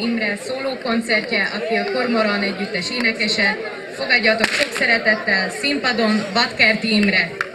Imre szólókoncertje, aki a Kormoran együttes énekese. Fogadjatok sok szeretettel színpadon Vadkerti Imre.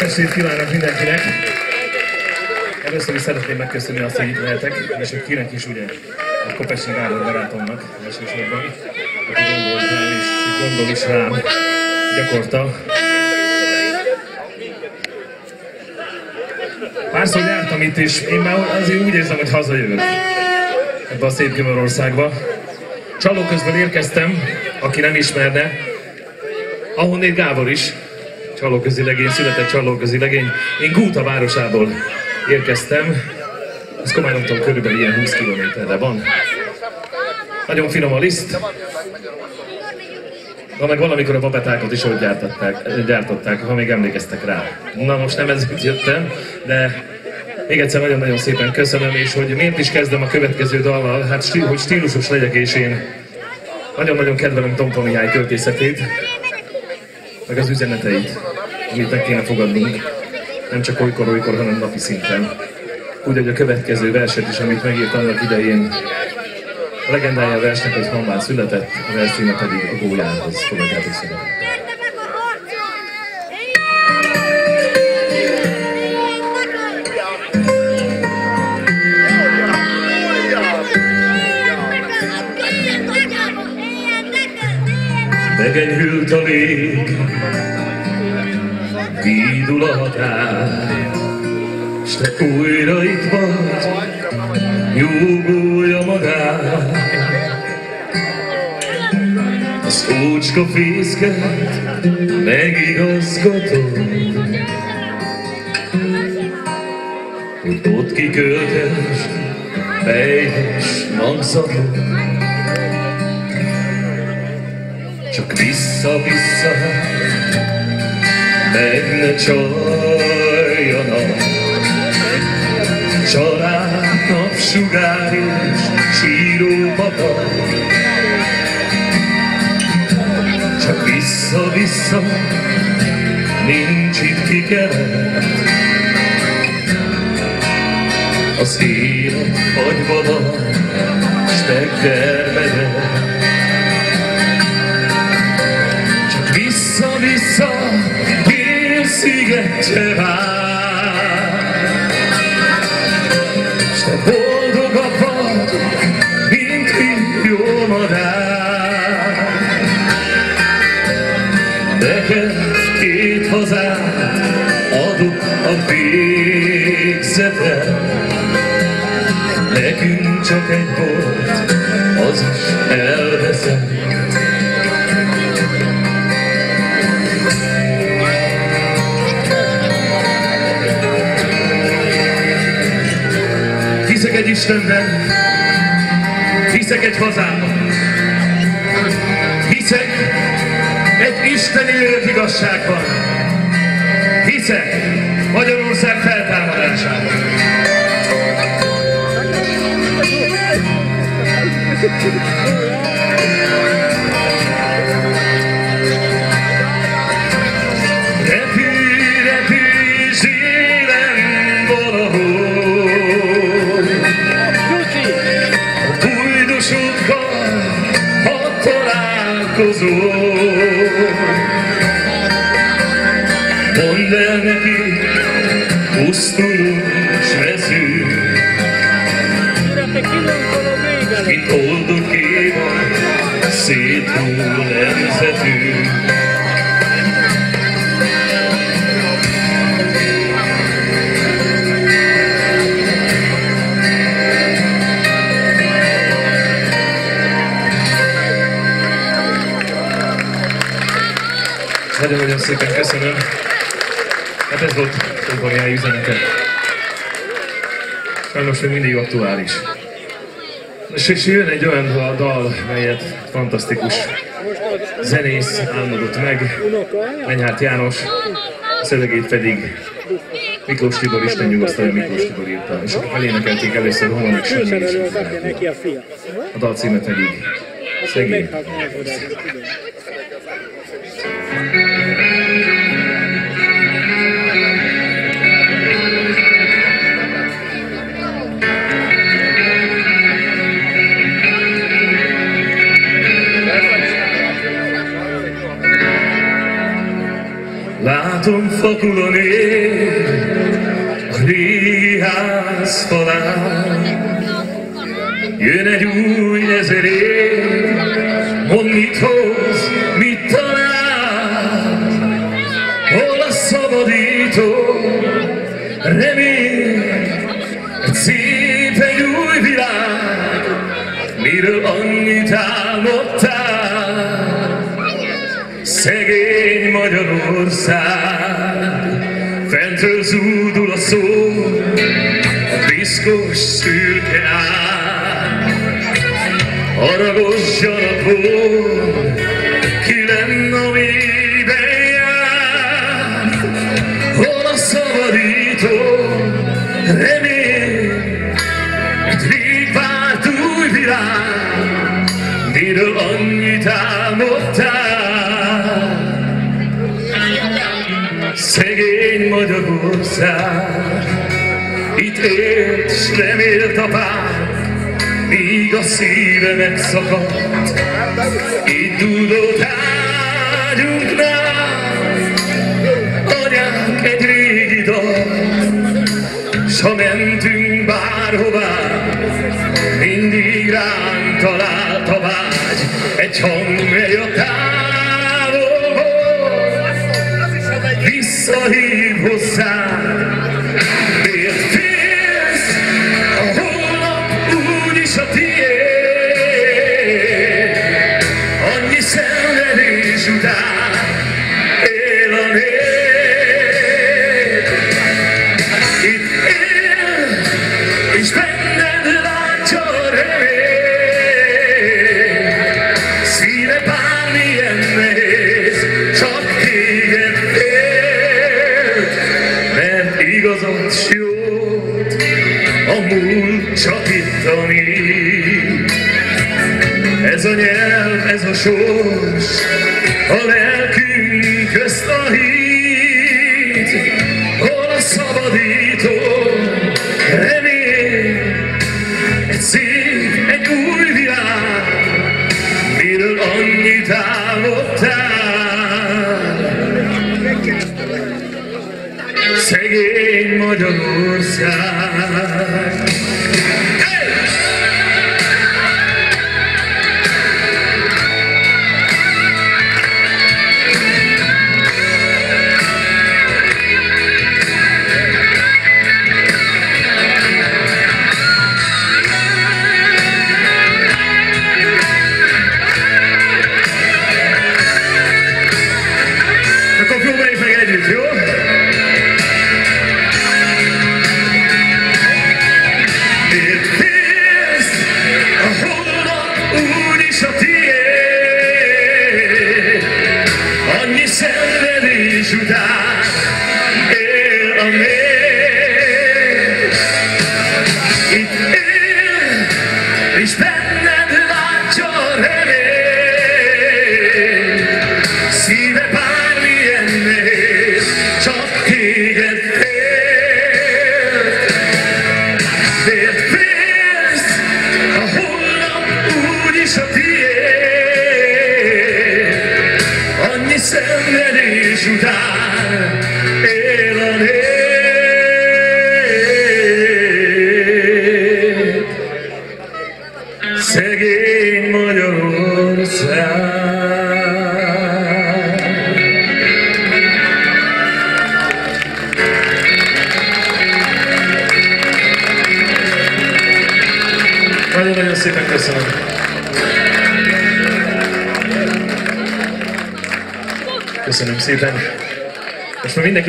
Szép estét kívánok mindenkinek! Először is szeretném megköszönni azt, hogy itt lehetek, és hogy kinek is ugye a Kopessi Gábor barátomnak elsősorban, aki gondolt rám és gondol is rám gyakorta. Párszor jártam itt, és én már azért úgy érzem, hogy hazajövök ebbe a szép Gömörországba. Csaló közben érkeztem, aki nem ismerne, ahonnét Gábor is, csalóközi legény, született csalóközi legény. Én Gúta városából érkeztem, ez tudom, körülbelül ilyen 20 kilométerre van. Nagyon finom a liszt. Na meg valamikor a babetákat is ott gyártották, gyártották, ha még emlékeztek rá. Na most nem ezért jöttem, de még egyszer nagyon-nagyon szépen köszönöm, és hogy miért is kezdem a következő dallal, hát stíl, hogy stílusos legyek, és én nagyon-nagyon kedvelem Tompa Mihály költészetét, meg az üzeneteit, amit meg kéne fogadnunk, nem csak olykor-olykor, hanem napi szinten. Úgy, hogy a következő verset is, amit megírt annak idején, a legendája a versnek, hogy Hanván született, a vers címe pedig a gólyához fogadjátok szeretettel. Megenyhült a lég, vídul a határ, s te újra itt vagy, nyugulja magát. Az ócska fészket megigazgatod, hogy ott kiköltes, fejhes magzatot. Csak vissza-vissza, meg ne csaljanak. Család, napsugár és síró papa. Csak vissza-vissza, nincs itt kikeret. Az élet fagyba van, s megtermedett. Félszigetje vár. S te boldogabb vagy, mint jó madár. Neked két hazát adok a végzetet, Nekünk csak egy volt, az is elveszett. Istenben, hiszek egy hazában, hiszek egy isteni élet igazságban, hiszek Magyarország feltámadásában. Repülj, imádkozol. Mondd el neki, pusztuló s vező, itt oldokéval széthúl Nagyon-nagyon szépen köszönöm. Hát ez volt szimfoniái üzenete. Sajnos még mindig aktuális. És, és jön egy olyan dal, melyet fantasztikus zenész álmodott meg, Lenyhárt János, a szövegét pedig Miklós Tibor, Isten nyugosztalja Miklós Tibor írta, és akik elénekelték először Holmik semmi is a. A dal címe pedig Szegény. Látom fakulon él a régi ház falán. Jön egy új ezer év, mond mit hoz, mit talál. Hol a szabadító remény, egy szép, egy új világ, miről annyit álmodtál. Szegény Magyarország, fentről zúdul a szó, a piszkos szürke ág. Haragos gyanakból, ki lenne a jár, hol a szabadító remény, egy rég várt új világ, miről annyit álmodtál. Magyarország, itt élt s remélt apám, míg a szíve megszakadt. Itt dúdott ágyunknál, anyánk egy régi dal, s ha mentünk bárhová, mindig ránk talált a vágy, egy hang, mely a távolból visszahív hozzánk. Miért sors, a lelkünk közt a híd, hol szabadító remény, egy szép, egy új világ, miről annyit álmodtál. Szegény Magyarország.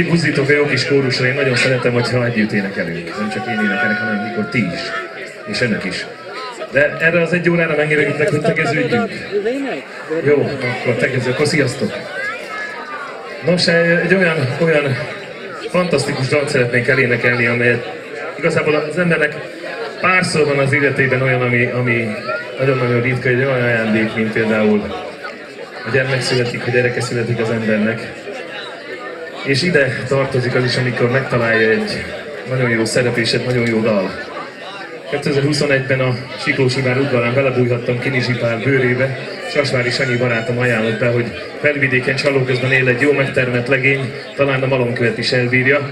Mindenkit buzdítok a jó kis kórusra, én nagyon szeretem, hogyha együtt énekelünk. Nem csak én énekelek, hanem mikor ti is. És önök is. De erre az egy órára megengedjük, hogy tegeződjünk. Jó, akkor tegező, akkor sziasztok! Nos, egy olyan, olyan fantasztikus dalt szeretnénk elénekelni, amelyet igazából az embernek párszor van az életében olyan, ami, ami nagyon-nagyon ritka, egy olyan ajándék, mint például a gyermek születik, a gyereke születik az embernek. És ide tartozik az is, amikor megtalálja egy nagyon jó szerep nagyon jó dal. 2021-ben a Siklósi vár udvarán belebújhattam Kinizsi pár bőrébe, Sasvári Sanyi barátom ajánlott be, hogy felvidéken csaló közben él egy jó megtermett legény, talán a malomkövet is elbírja.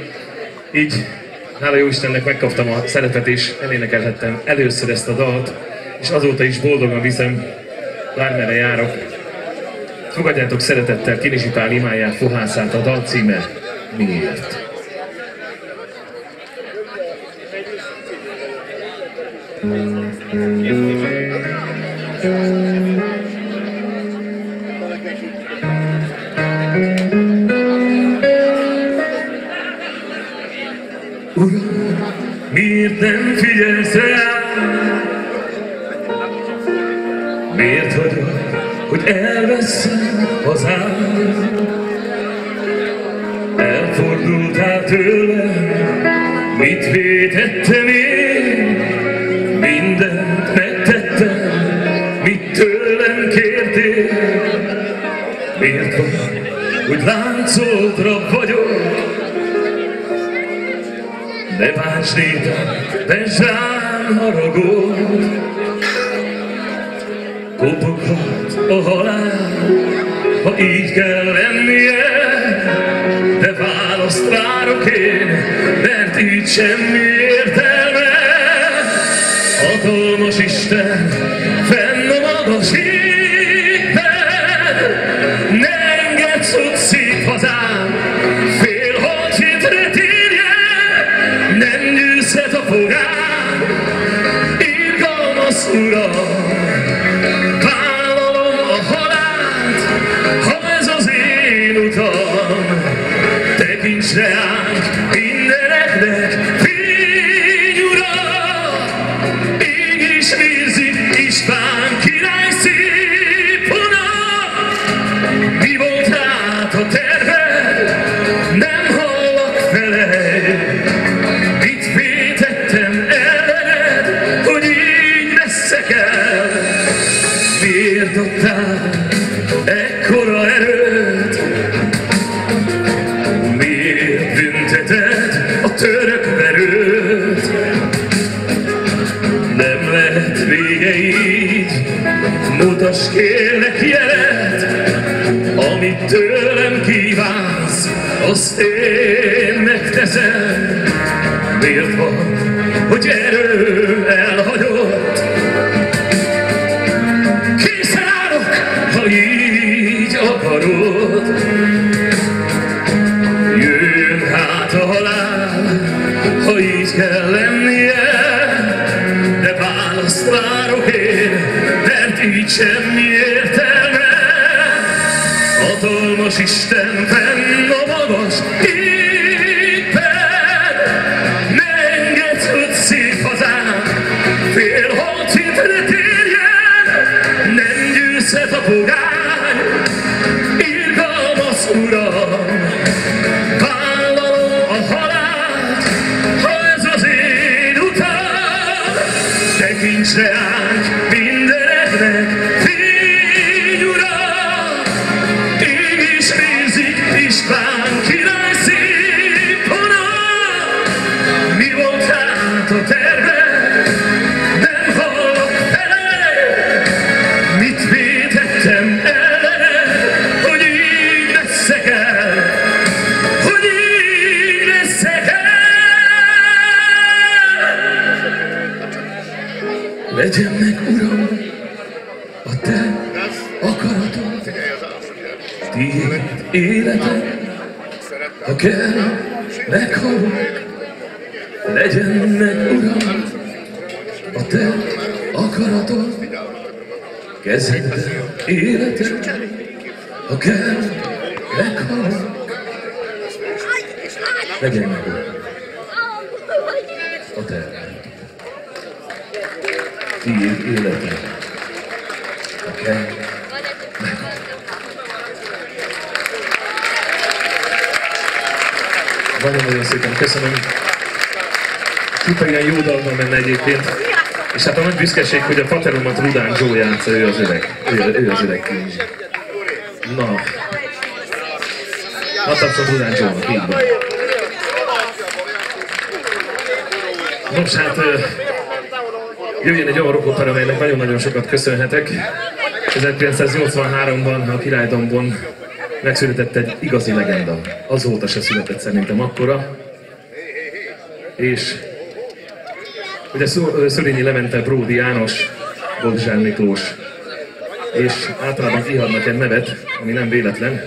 Így hála jó Istennek megkaptam a szerepet és elénekelhettem először ezt a dalt, és azóta is boldogan viszem, bármere járok. Fogadjátok szeretettel Kinizsi Pál imáját, fohászát, a dal címe Miért? Uram, miért nem figyelsz rám? Elveszem hazám? Elfordultál tőlem, mit vétettem én? Mindent megtettem, mit tőlem kértél? Miért van, hogy láncoltra vagyok? Ne nékem, vesd rám haragod, a halál, ha így kell lennie, de választ várok én, mert így semmi értelme. Hatalmas Isten, fenn a magas hídben, mutass kérlek jelet, amit tőlem kívánsz, azt én megteszem. Miért van, hogy erő elhagyott? Így semmi értelme. Hatalmas Isten fenn a magas legyen meg, Uram, a te akaratod, kezedbe életed, köszönöm. Csupa ilyen jó dalban menne egyébként. És hát a nagy büszkeség, hogy a pateromat Rudán Joe játsza, ő az öreg. Ő, ő az öreg kincs. Na. Hadd tapszom Rudán van. Nos, hát jöjjön egy olyan rockopera, amelynek nagyon-nagyon sokat köszönhetek. 1983-ban a Királydombon megszületett egy igazi legenda. Azóta se született szerintem akkora. És ugye Szölényi Levente, Bródi János, Boldizsán Miklós, és általában kihadnak egy nevet, ami nem véletlen,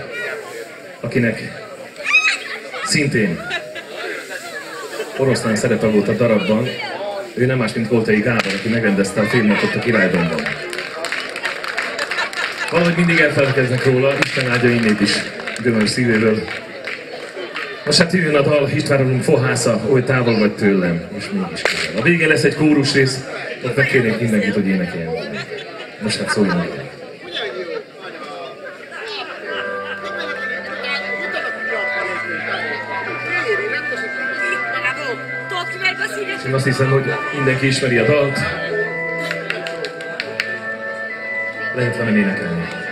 akinek szintén oroszlán szerepe volt a darabban, ő nem más, mint Koltai Gábor, aki megrendezte a filmet ott a Királydomban. Valahogy mindig elfelelkeznek róla, Isten áldja innét is, Gömös szívéről. Most hát jön a dal, Istvánulunk fohásza, oly távol vagy tőlem, és mégis közel. A végén lesz egy kórus rész, ott megkérnék mindenkit, hogy énekeljen. Most hát szóljon. Én azt hiszem, hogy mindenki ismeri a dalt. Lehet velem énekelni.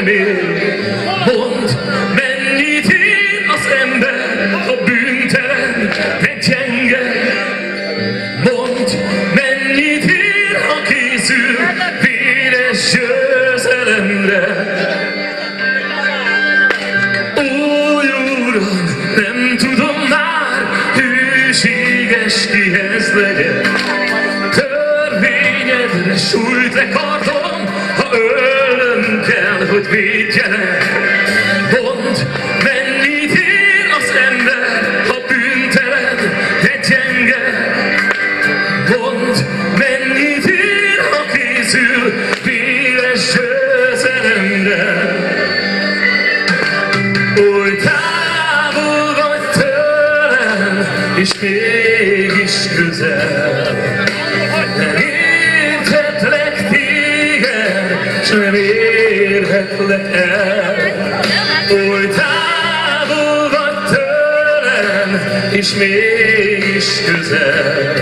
Remél. Mondd, mennyit ér az ember, ha bűntelen, de gyenge. Mondd, mennyit ér, ha készül véres győzelemre. Új Uram, nem tudom már, hűséges kihez legyek. Törvényedre sújt le kardom, ha ölnöm kell, és mégis közel.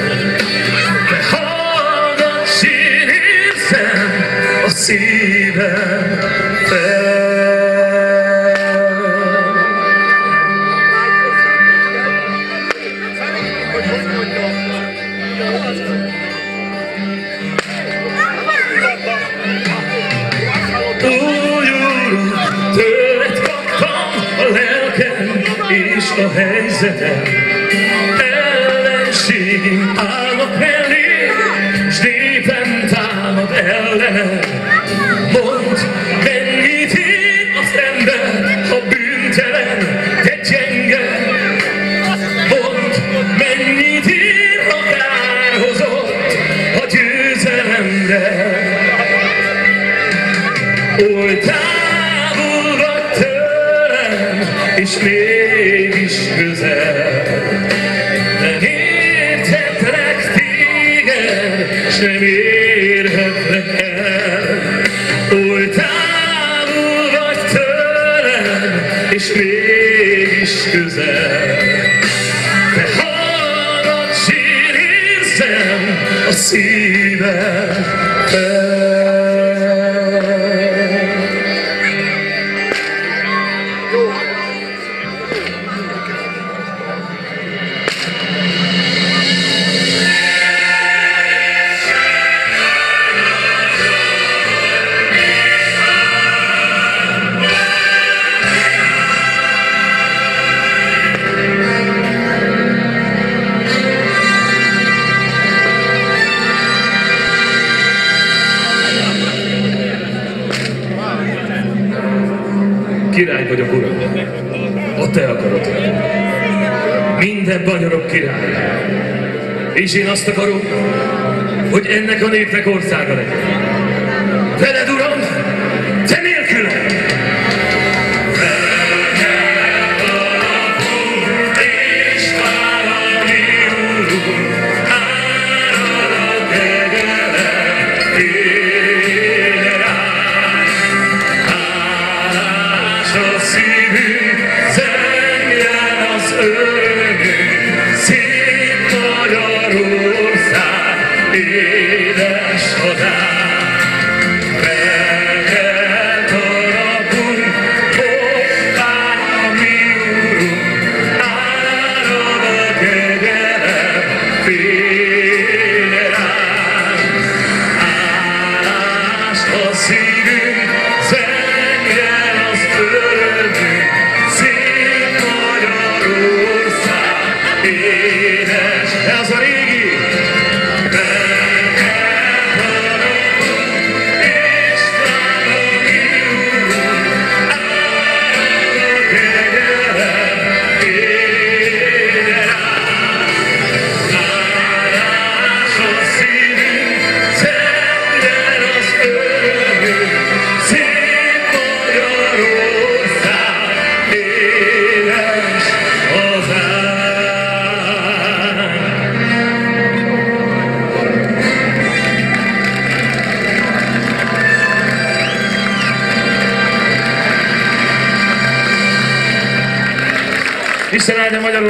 De hallgass, én érzem a szívem érzem a. Király És én azt akarom, hogy ennek a népnek országa legyen. Veled, uram,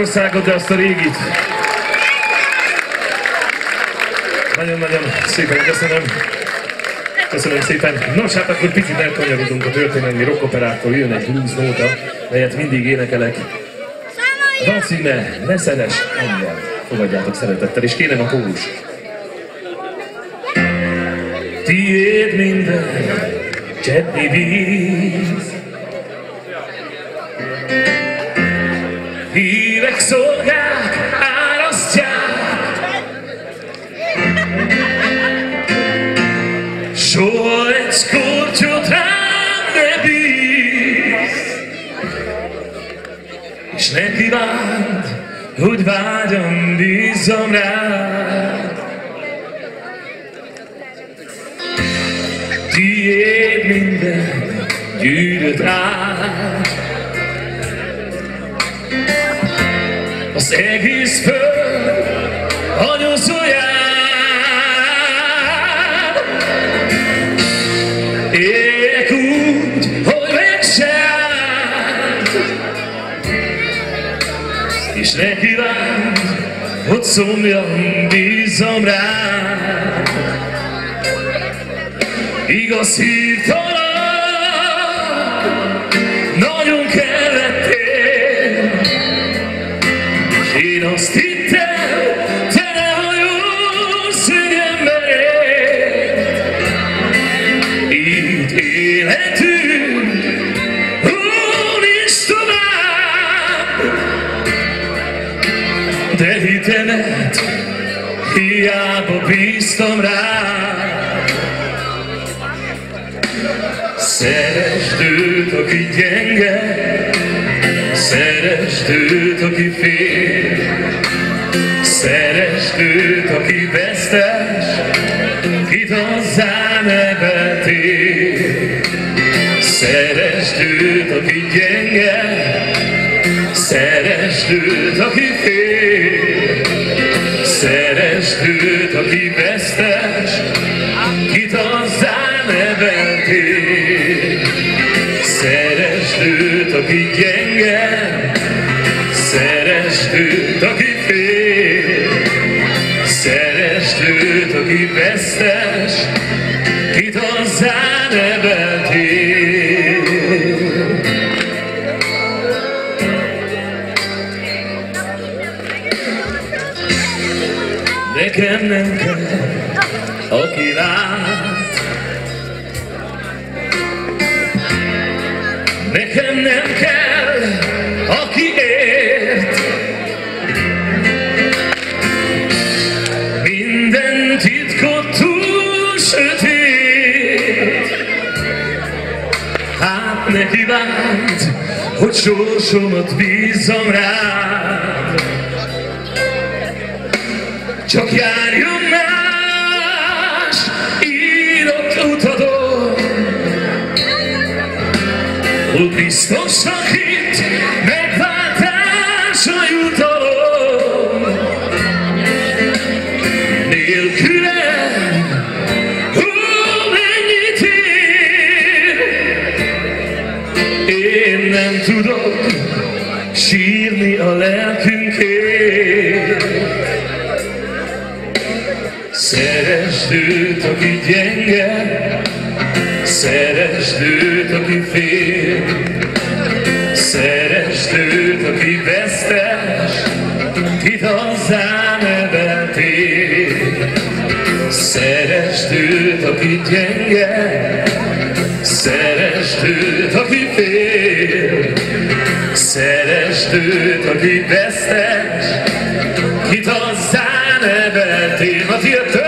Magyarországot, de azt a régit. Nagyon-nagyon szépen köszönöm. Köszönöm szépen. Nos, hát akkor picit elkanyarodunk a történelmi rockoperától. Jön egy blues nóta, melyet mindig énekelek. A dal címe Leszeles Angyal. Fogadjátok szeretettel, és kérem a kórus. Tiéd minden, cseppnyi víz, bízzam rád. Tiéd minden gyűrött át. az egész föld anyózóját. Éljek úgy, hogy meg se állt, és ne kívánt, hogy szomjan bízzam rá. Igaz hírtalan, hiába bíztam rá. Szeresd őt, aki gyenge, Szeresd őt, aki fél, szeresd őt, aki vesztes, kit hozzá nevetél. Szeresd őt, aki gyenge, szeresd őt, aki fél, Szeresd őt, aki vesztes, kit azzá neveltél. Szeresd őt, aki gyenge, szeresd őt, aki fél. Szeresd őt, aki vesztes, kívánt, hogy sorsomat bízzam rád. Csak járjon más, írok utadon, hogy biztosnak hív. tudok sírni a lelkünkért. Szeresd őt, aki gyenge, szeresd őt, aki fél. akit vesztes, kit a zánebet, én a tiltő.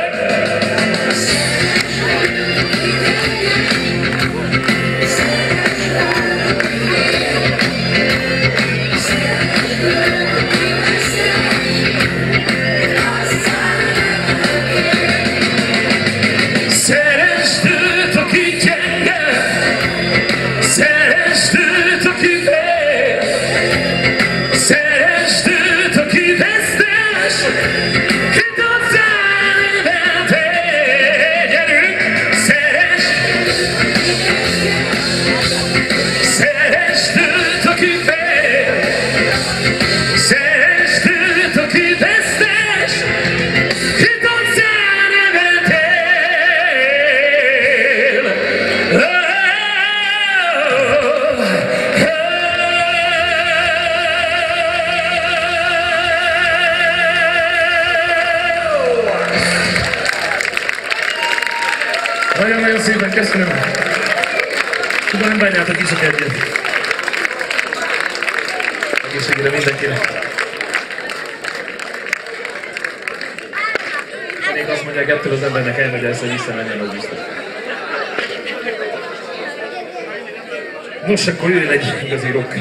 Most akkor jöjjön egy igazi rock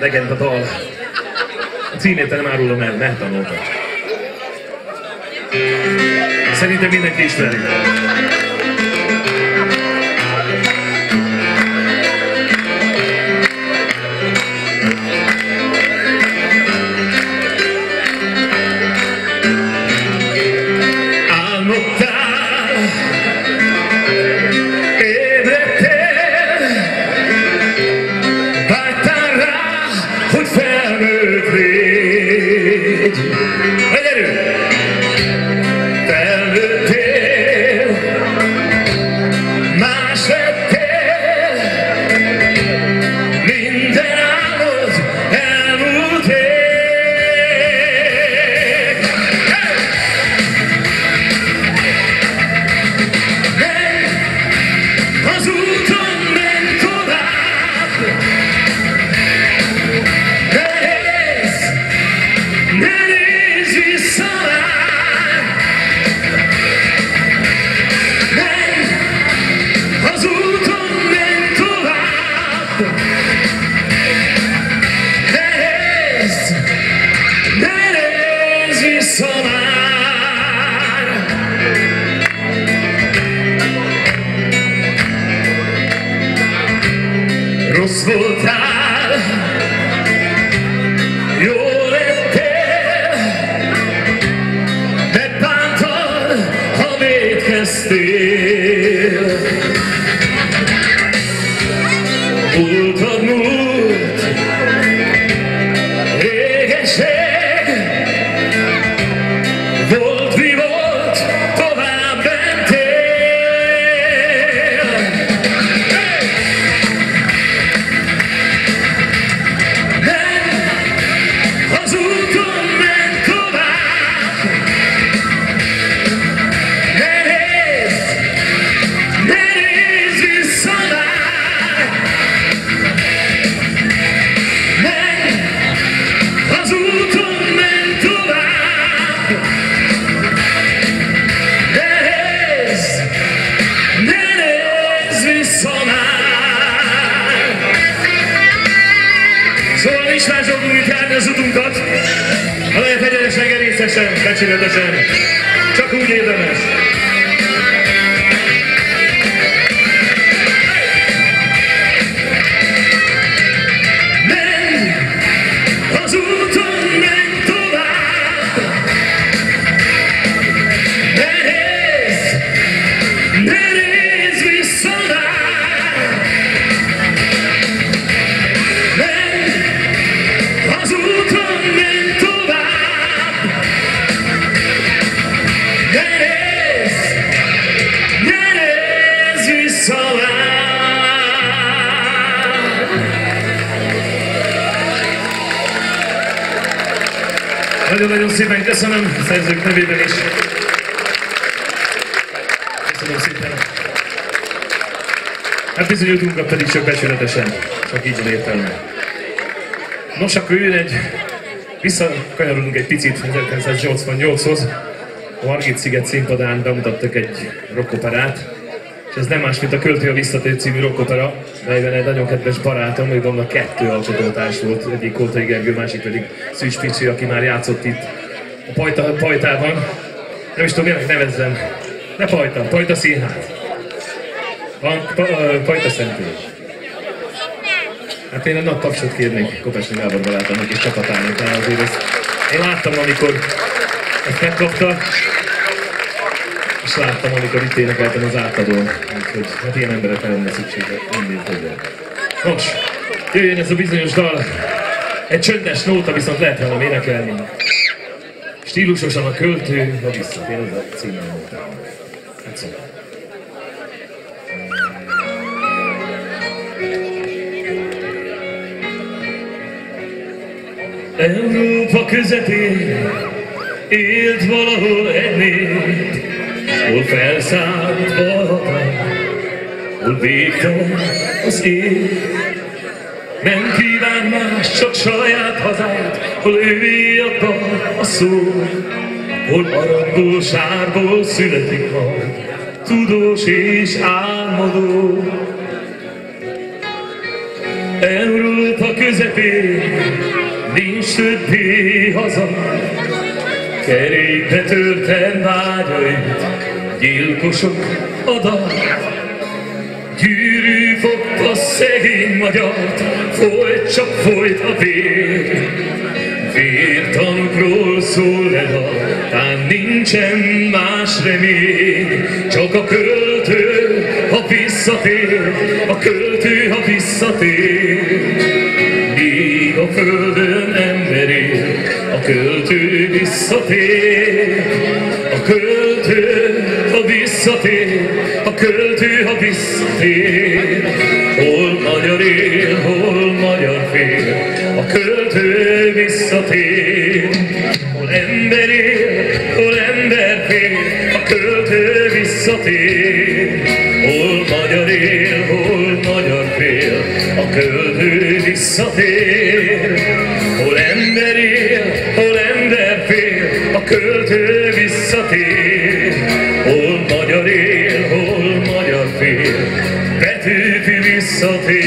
legenda dal. A címét nem árulom el, nem tanultam. Szerintem mindenki ismeri. Many Nagyon-nagyon szépen köszönöm a szerzők nevében is. Köszönöm szépen. Bizonyultunk pedig csak becsületesen, csak így van értelme. Nos, akkor jön egy, visszakanyarodunk egy picit 1988-hoz. A Margit sziget színpadán bemutattak egy rockoperát, és ez nem más, mint a Költő a Visszatért című rockopera, melyben egy nagyon kedves barátom, ő vannak kettő alkotótárs volt, egyik Koltai Gergő, másik pedig Szűcs Pici, aki már játszott itt a Pajta, Pajtában. Nem is tudom, minek nevezzem. Ne Pajta, Pajta Színház. Van, ö, Pajta Szentély. Hát én egy nagy tapsot kérnék Kopesni Gábor barátomnak és csapatának, mert azért ezt én láttam, amikor ezt megkapta, és láttam, amikor itt énekeltem az átadón, úgyhogy hát ilyen emberekre lenne szüksége mindig többet. Nos, jöjjön ez a bizonyos dal, egy csöndes nóta viszont lehet velem énekelni. Stílusosan a költő, a visszatér, ez a címe a nótának. Hát szóval. Európa közepén élt valahol egy nép, hol felszállt a határ, hol végtelen az ég. Nem kíván más, csak saját hazát, hol ővé a dal, a szó, hol aranyból, sárból születik majd, tudós és álmodó. Európa közepén többé haza, kerékbe törten vágyait, gyilkosok adat. Gyűrű fogta szegény magyart, folyt csak folyt a vér. Vértanukról szól le dal, tán nincsen más remény, csak a költő, ha visszatér, a költő, ha visszatér. Visszatér. A költő, ha visszatér, a költő, ha visszatér. Hol magyar él, hol magyar fél, a költő visszatér. Hol ember él, hol ember fél, a költő visszatér. Hol magyar él, hol magyar fél, a költő visszatér. Hol költő visszatér. Hol magyar él, hol magyar fél, Petőfi visszatér.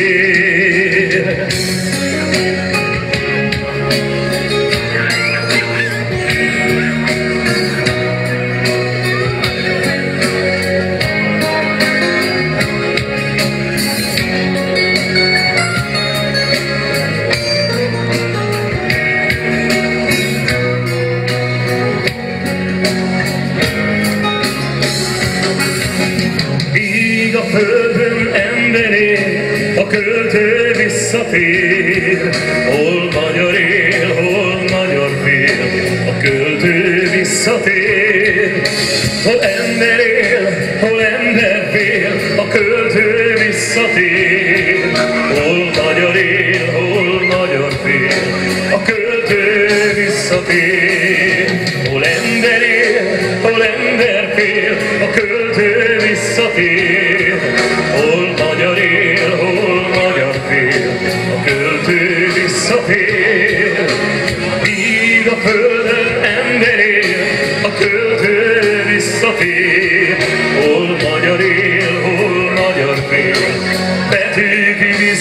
Költő visszatér. Hol magyar él, hol magyar fél, a költő visszatér. Hol ember él, hol ember fél, a költő visszatér. Hol magyar él, hol magyar fél, a költő visszatér. Hol ember él, hol ember fél, a költő visszatér.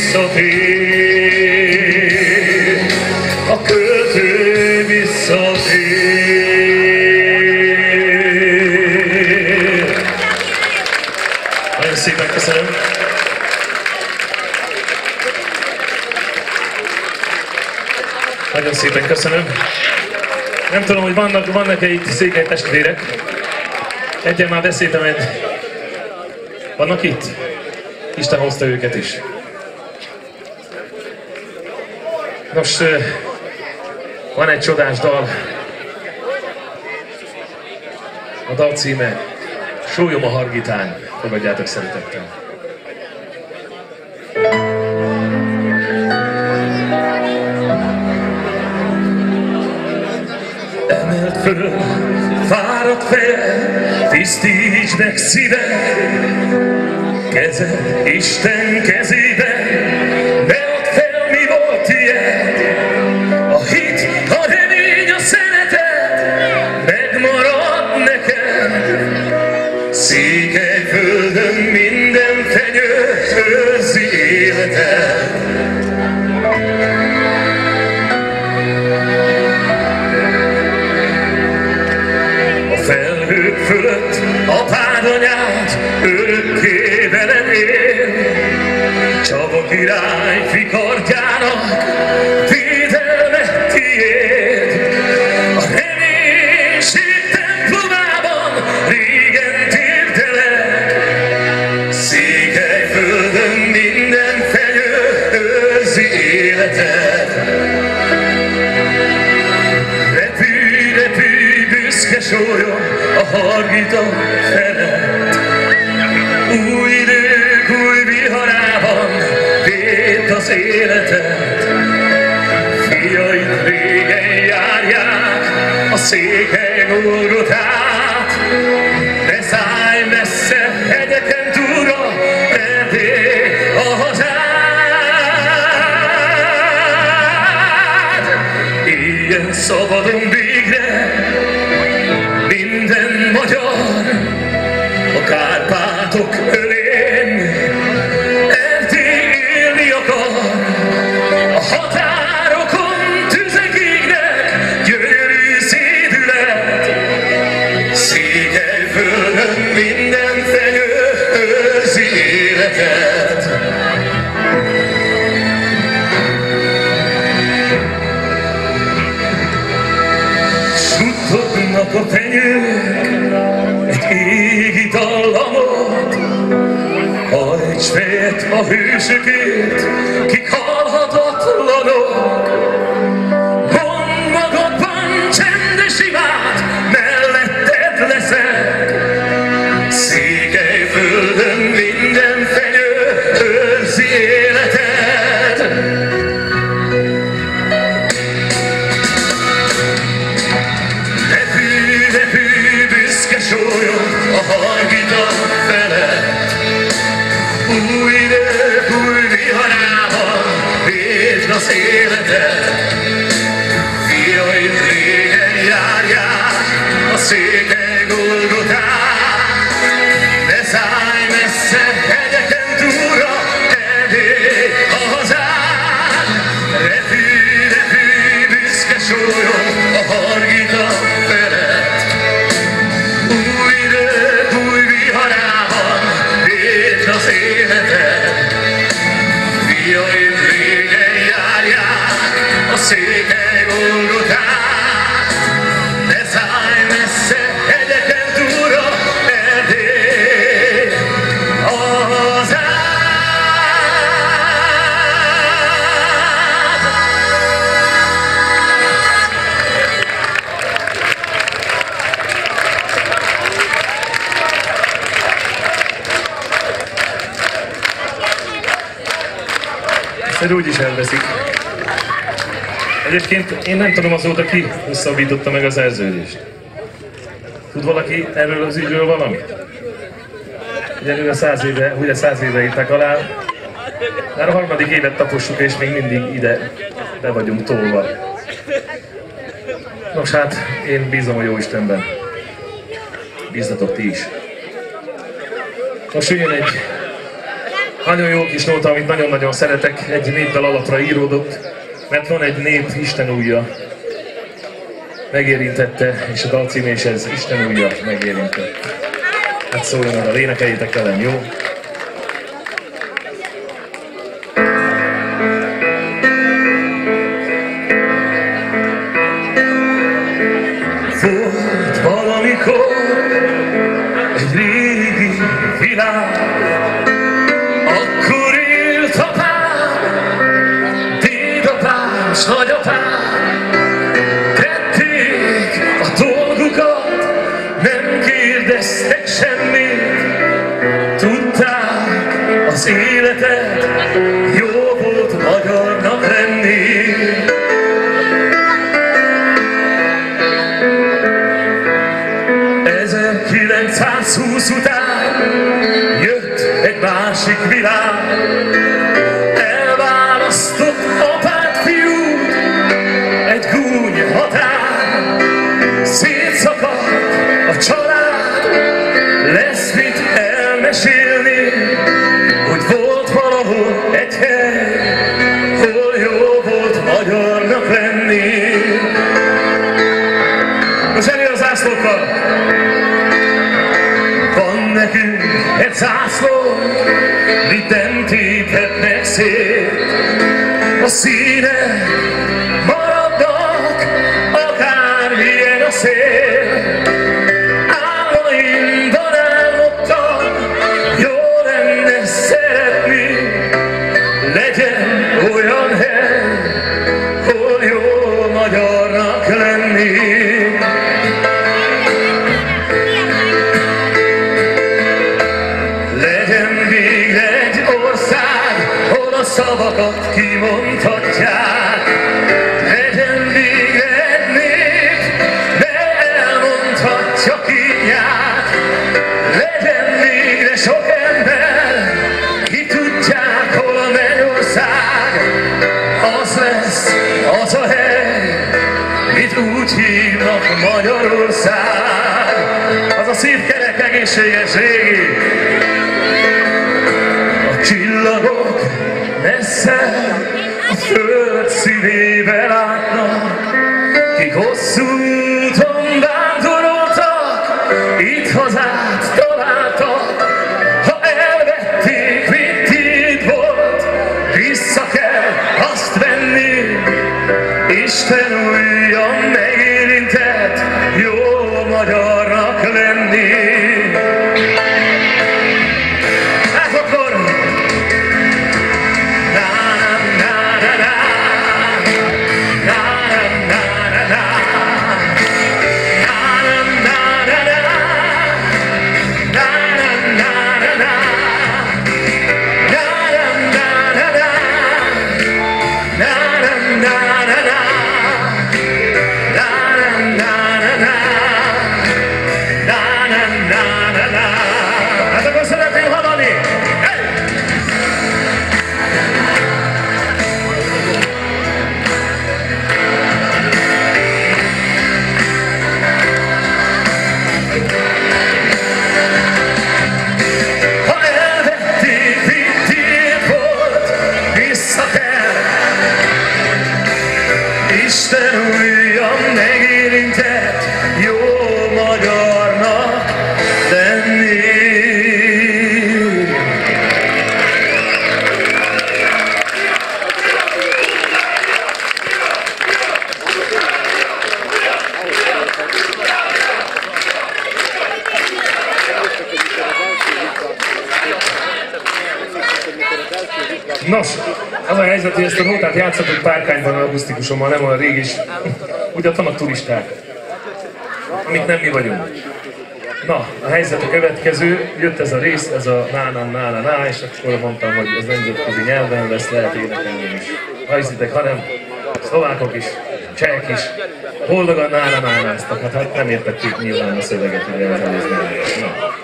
visszatér, a költő visszatér. Nagyon szépen köszönöm. Nagyon szépen köszönöm. Nem tudom, hogy vannak, vannak-e itt székely testvérek. Egyen már beszéltem, vannak itt? Isten hozta őket is. Nos, van egy csodás dal. A dal címe Súlyom a hargitán. Fogadjátok szeretettel. Emelt föl, fáradt fel, tisztíts meg szíved, Keze Isten kezébe, fölött apád anyád örökké veled él. Csaba király fikardjának védelme tiéd. A reménység templomában régen térdelek. Székely földön minden fenyő őrzi életed. Repülj, repülj, büszke sólyom a hargita felett. Új idők, új viharában véd az életet. Fiaid régen járják a székely Golgotát. Ne szállj messze hegyeken túlra, Erdély a hazád. Éljen szabadon végre magyar a Kárpátok ölén. Erdély élni akar, a határokon tüzek égnek, gyönyörű szédület. Székely földön minden fenyő őrzi életet. Suttognak a fenyők a hősökért, kik Egyébként én nem tudom azóta ki hosszabbította meg a szerződést. Tud valaki erről az ügyről valamit? Egyelőre száz éve, ugye száz éve írták alá. Már a harmadik évet tapossuk, és még mindig ide be vagyunk tolva. Nos hát, én bízom a jó Istenben. Bízzatok ti is. Most jön egy nagyon jó kis nóta, amit nagyon-nagyon szeretek, egy népdal alapra íródott, mert van egy nép Isten újja. Megérintette, és a dal ez, Isten újja megérintett. Hát szóljon arra, énekeljétek velem, jó? Másik világ. Elválasztott apát, fiút, egy gúny határ. Szétszakadt a család, lesz mit elmesélni, hogy volt valahol egy hely, hol jó volt magyarnak lenni. A zászlókkal! Van nekünk egy zászló, nem téphetnek szét. A színe messze a föld szívébe látnak, kik hosszú párkányban augusztikusommal, nem olyan rég is. Ott vannak turisták, amik nem mi vagyunk. Na, a helyzet a következő, jött ez a rész, ez a na na na na na, és akkor mondtam, hogy ez nemzetközi nyelven lesz, lehet énekelni is. Ha hiszitek, hanem szlovákok is, csehek is, boldogan na na na na hát, hát nem értették nyilván a szöveget, ugye elég Na.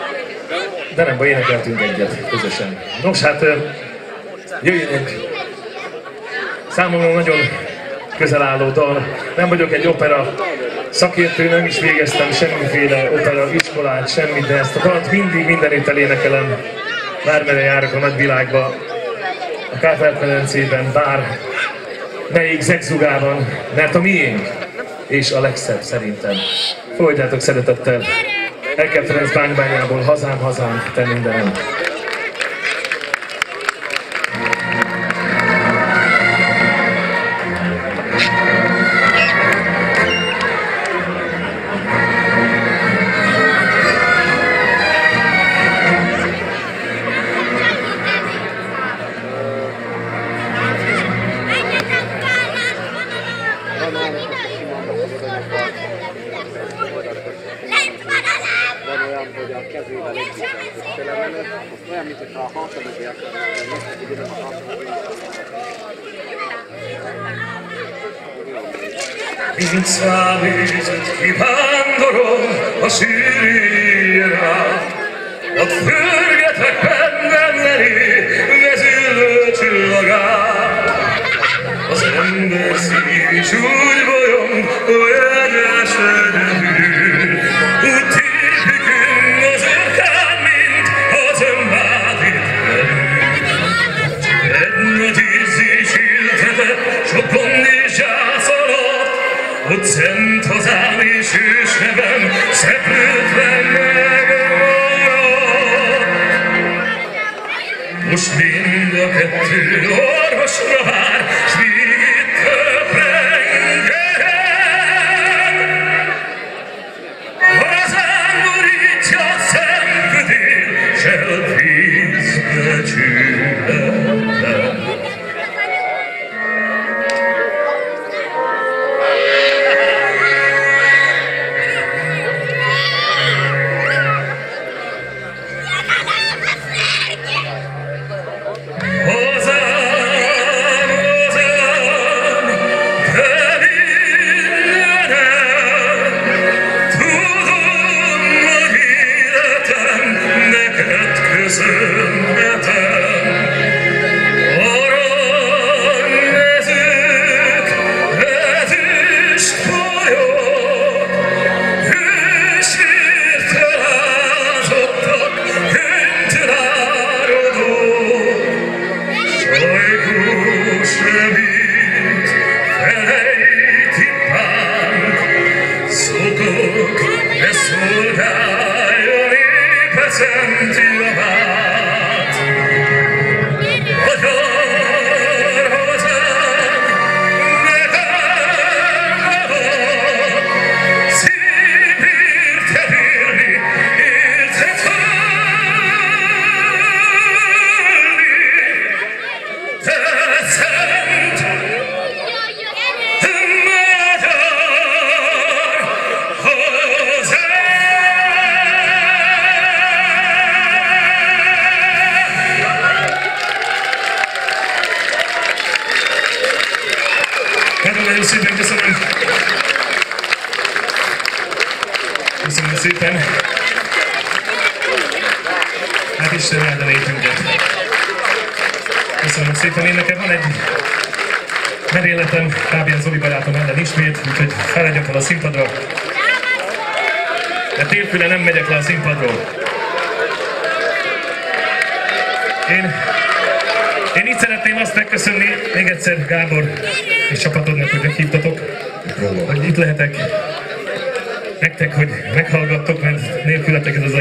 De nem baj, énekeltünk egyet közösen. Nos, hát egy számomra nagyon közel álló dal. Nem vagyok egy opera szakértő, nem is végeztem semmiféle opera iskolát, semmit, de ezt a dalt mindig mindenütt elénekelem. Bármere járok a nagyvilágba, a Kárpát-medencében, bár melyik zegzugában, mert a miénk, és a legszebb szerintem. Folytátok szeretettel, Eker Ferenc bánybányából, hazám, hazám, te mindenem.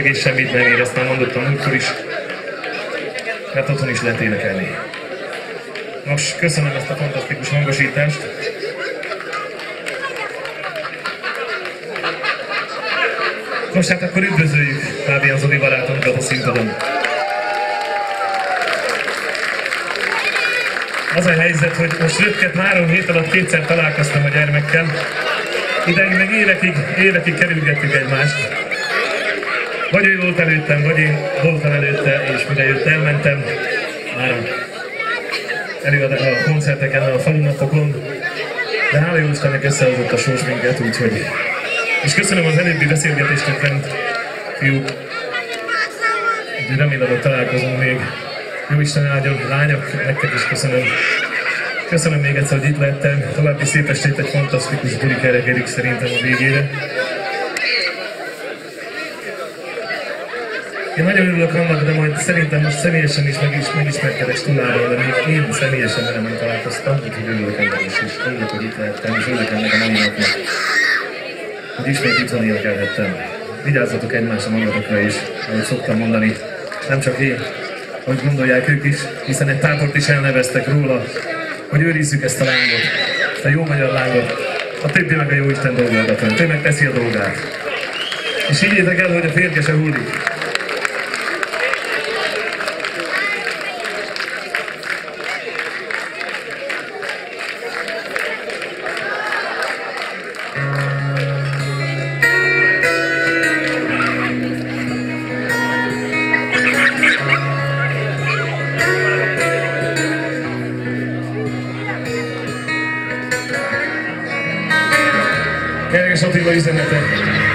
Egész semmit nem ér, ezt már mondottam múltkor is. Mert otthon is lehet énekelni. Nos, köszönöm ezt a fantasztikus hangosítást. Most hát akkor üdvözöljük Fábián Zoli barátunkat a színpadon. Az a helyzet, hogy most röpket három hét alatt kétszer találkoztam a gyermekkel. Ideig meg évekig, évekig kerülgettük egymást. Vagy ő volt előttem, vagy én voltam előtte, és mire jött elmentem, már a előadás a koncerteken, a falunapokon, de hála jó Istennek összehozott a sors minket, úgyhogy... És köszönöm az előbbi beszélgetést, fent, fiúk, úgyhogy remélem, hogy találkozunk még. Jó Isten áldjon, lányok, nektek is köszönöm. Köszönöm még egyszer, hogy itt lettem. További szép estét, egy fantasztikus buli kerekedik szerintem a végére. Én nagyon örülök annak, de majd szerintem most személyesen is, meg is megismerkedek Stulával, de még én személyesen vele nem találkoztam, úgyhogy örülök ennek is, és örülök, hogy itt lehettem, és örülök ennek a mai napnak, hogy ismét itthon énekelhettem. Vigyázzatok egymásra magatokra is, ahogy szoktam mondani, nem csak én, hogy gondolják ők is, hiszen egy tábort is elneveztek róla, hogy őrizzük ezt a lángot, a jó magyar lángot, a többi meg a jó Isten dolgolgató, ő meg teszi a dolgát. És higgyétek el, hogy a férge se hullik. Yeah, I guess I'll in that thing.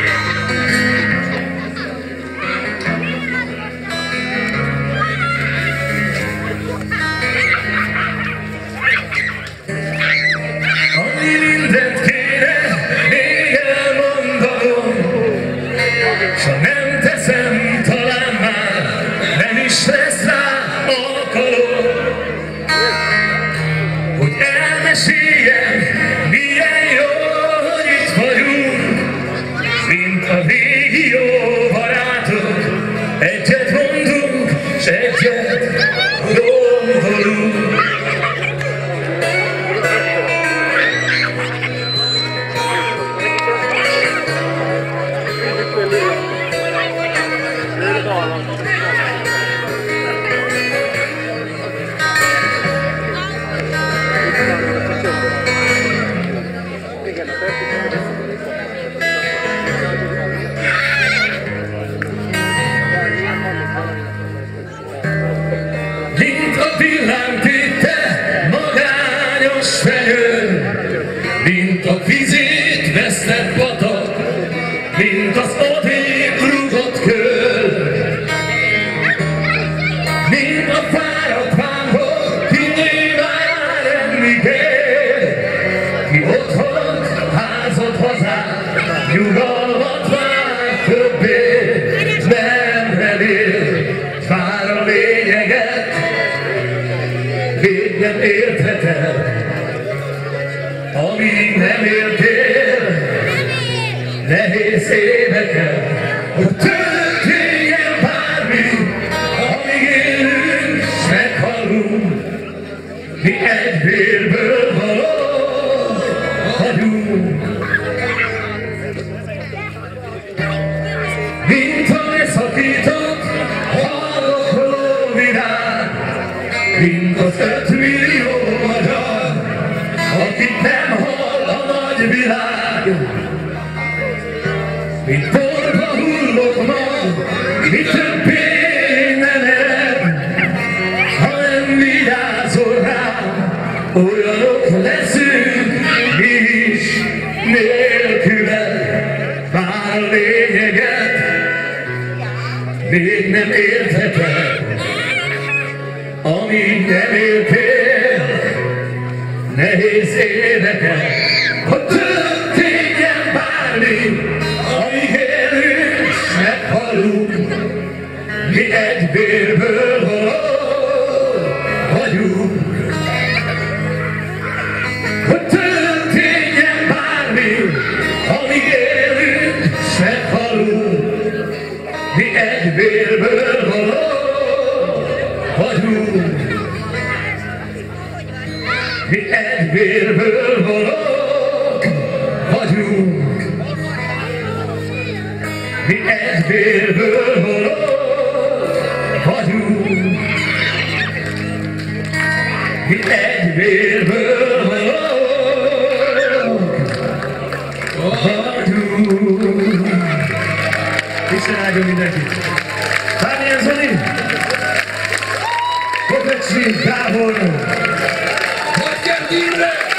nehéz éveken, hogy tőled téged bármi, amíg élünk, meghalunk. Mi egy vérből való vagyunk. Mint a leszakított hallokló virág, mint az ötmillió magyar, akit nem hall a nagyvilág. Dzięki. Panie Jezusi, popatrzcie w prawo. Chodźcie w